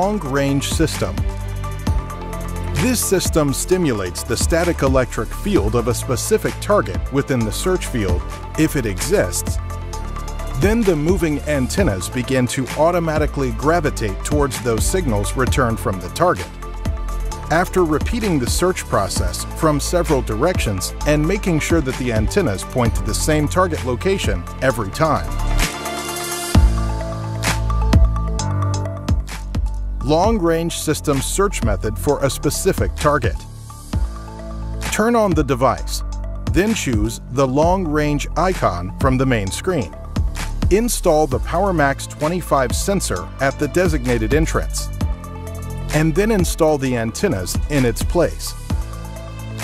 long-range system. This system stimulates the static electric field of a specific target within the search field, if it exists. Then the moving antennas begin to automatically gravitate towards those signals returned from the target. After repeating the search process from several directions and making sure that the antennas point to the same target location every time. Long-range system search method for a specific target. Turn on the device, then choose the long-range icon from the main screen. Install the PowerMax 25 sensor at the designated entrance, and then install the antennas in its place.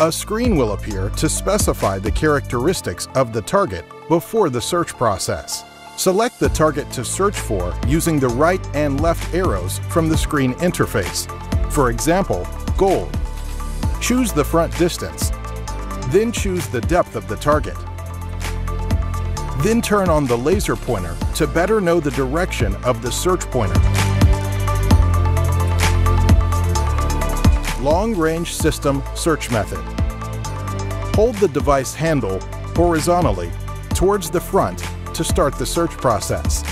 A screen will appear to specify the characteristics of the target before the search process. Select the target to search for using the right and left arrows from the screen interface. For example, gold. Choose the front distance. Then choose the depth of the target. Then turn on the laser pointer to better know the direction of the search pointer. Long-Range System Search Method Hold the device handle horizontally towards the front to start the search process.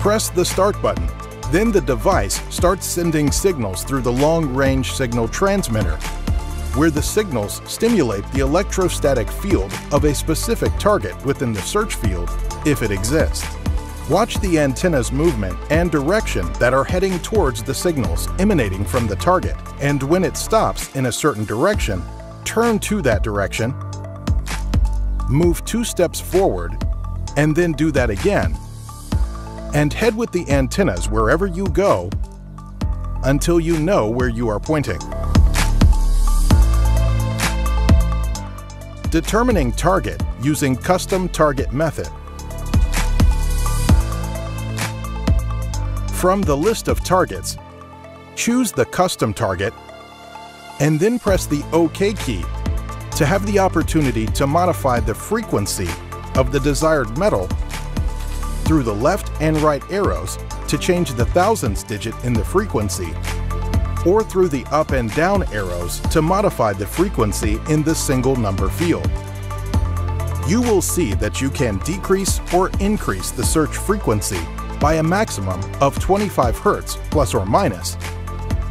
Press the Start button. Then the device starts sending signals through the long-range signal transmitter, where the signals stimulate the electrostatic field of a specific target within the search field, if it exists. Watch the antenna's movement and direction that are heading towards the signals emanating from the target, and when it stops in a certain direction, turn to that direction, move two steps forward, and then do that again. And head with the antennas wherever you go until you know where you are pointing. Determining target using custom target method. From the list of targets, choose the custom target and then press the OK key to have the opportunity to modify the frequency of the desired metal through the left and right arrows to change the thousands digit in the frequency, or through the up and down arrows to modify the frequency in the single number field. You will see that you can decrease or increase the search frequency by a maximum of 25 Hz plus or minus,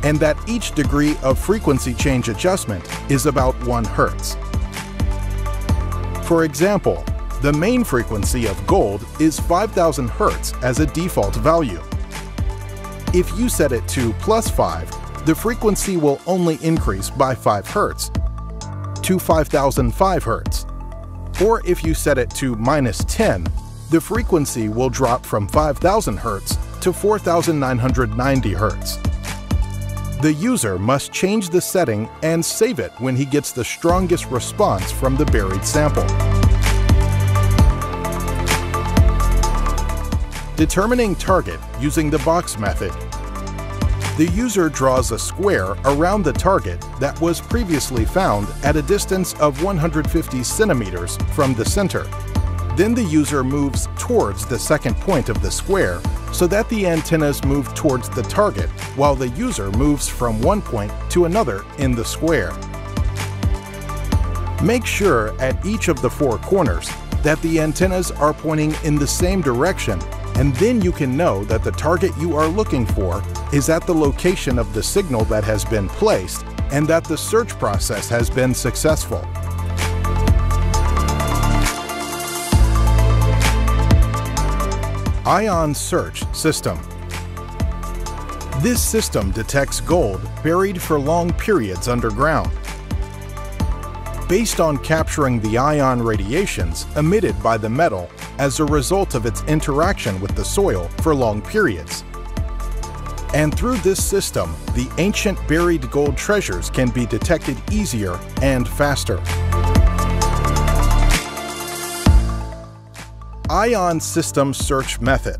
and that each degree of frequency change adjustment is about 1 Hz. For example, the main frequency of gold is 5000 Hz as a default value. If you set it to plus 5, the frequency will only increase by 5 Hz to 5005 Hz. Or if you set it to minus 10, the frequency will drop from 5000 Hz to 4990 Hz. The user must change the setting and save it when he gets the strongest response from the buried sample. Determining target using the box method. The user draws a square around the target that was previously found at a distance of 150 centimeters from the center. Then the user moves towards the second point of the square so that the antennas move towards the target while the user moves from one point to another in the square. Make sure at each of the four corners that the antennas are pointing in the same direction and then you can know that the target you are looking for is at the location of the signal that has been placed and that the search process has been successful. Ion Search System This system detects gold buried for long periods underground based on capturing the ion radiations emitted by the metal as a result of its interaction with the soil for long periods. And through this system, the ancient buried gold treasures can be detected easier and faster. Ion System Search Method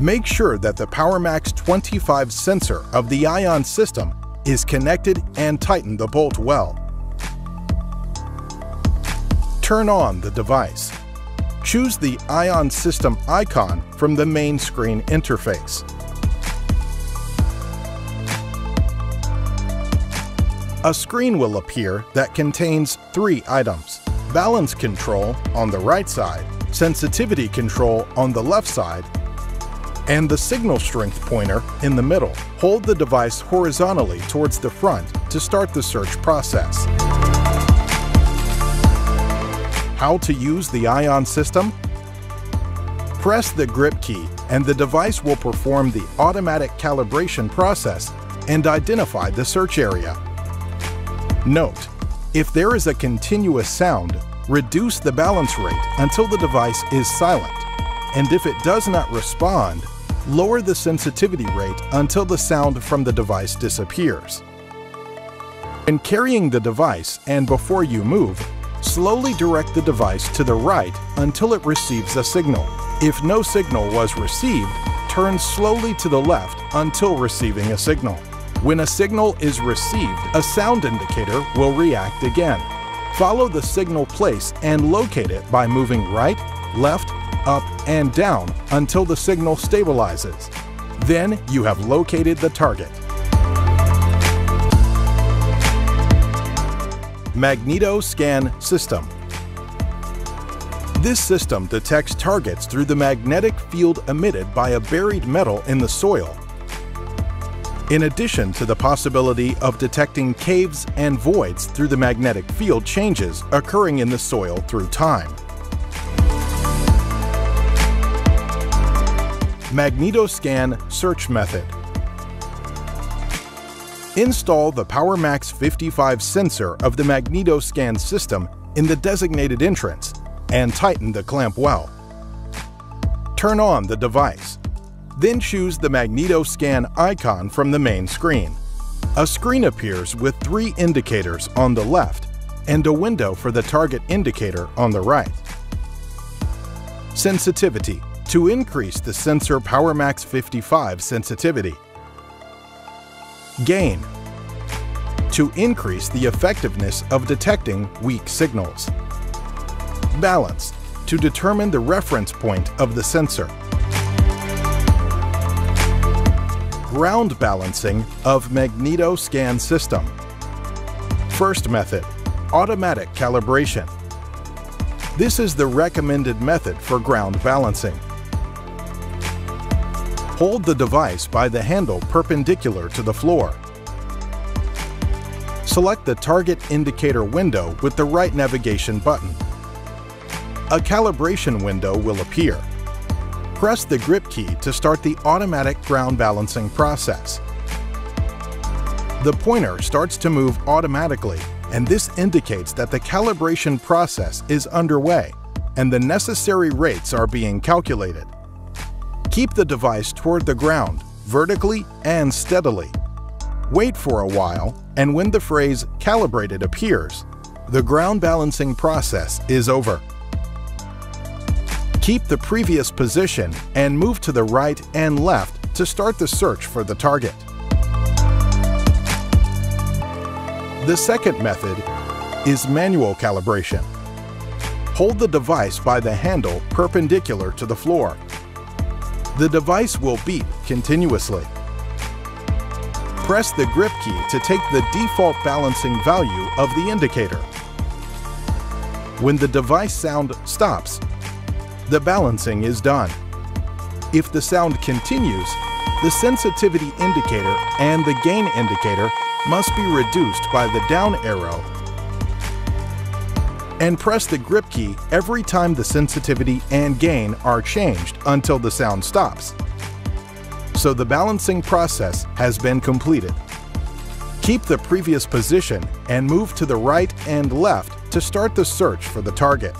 Make sure that the PowerMax 25 sensor of the ion system is connected and tighten the bolt well. Turn on the device choose the Ion System icon from the main screen interface. A screen will appear that contains three items, balance control on the right side, sensitivity control on the left side, and the signal strength pointer in the middle. Hold the device horizontally towards the front to start the search process. How to use the ION system? Press the grip key and the device will perform the automatic calibration process and identify the search area. Note, if there is a continuous sound, reduce the balance rate until the device is silent, and if it does not respond, lower the sensitivity rate until the sound from the device disappears. When carrying the device and before you move, slowly direct the device to the right until it receives a signal. If no signal was received, turn slowly to the left until receiving a signal. When a signal is received, a sound indicator will react again. Follow the signal place and locate it by moving right, left, up, and down until the signal stabilizes. Then you have located the target. Magneto Scan System. This system detects targets through the magnetic field emitted by a buried metal in the soil. In addition to the possibility of detecting caves and voids through the magnetic field changes occurring in the soil through time. MagnetoScan Search Method Install the PowerMax 55 sensor of the MagnetoScan system in the designated entrance and tighten the clamp well. Turn on the device. Then choose the MagnetoScan icon from the main screen. A screen appears with three indicators on the left and a window for the target indicator on the right. Sensitivity to increase the sensor PowerMax 55 sensitivity. Gain to increase the effectiveness of detecting weak signals. Balance to determine the reference point of the sensor. ground balancing of magneto scan system. First method, automatic calibration. This is the recommended method for ground balancing. Hold the device by the handle perpendicular to the floor. Select the target indicator window with the right navigation button. A calibration window will appear. Press the grip key to start the automatic ground balancing process. The pointer starts to move automatically, and this indicates that the calibration process is underway and the necessary rates are being calculated. Keep the device toward the ground, vertically and steadily. Wait for a while, and when the phrase calibrated appears, the ground balancing process is over. Keep the previous position and move to the right and left to start the search for the target. The second method is manual calibration. Hold the device by the handle perpendicular to the floor. The device will beep continuously. Press the grip key to take the default balancing value of the indicator. When the device sound stops, the balancing is done. If the sound continues, the sensitivity indicator and the gain indicator must be reduced by the down arrow and press the grip key every time the sensitivity and gain are changed until the sound stops. So the balancing process has been completed. Keep the previous position and move to the right and left to start the search for the target.